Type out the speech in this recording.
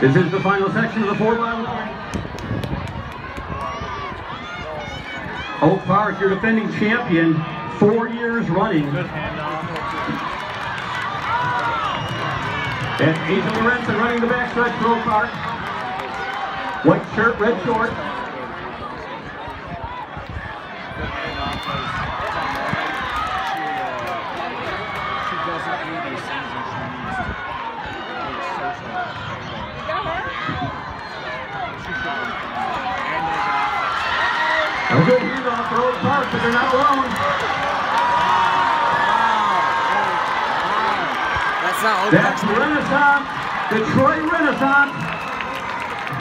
This is the final section of the four mile line. Oak Park, your defending champion, four years running. And Angel Lorenzen running the backstretch for Oak Park. White shirt, red short. Good handoff for Oak Park, but they're not alone. That's not That's Renaissance, Detroit Renaissance.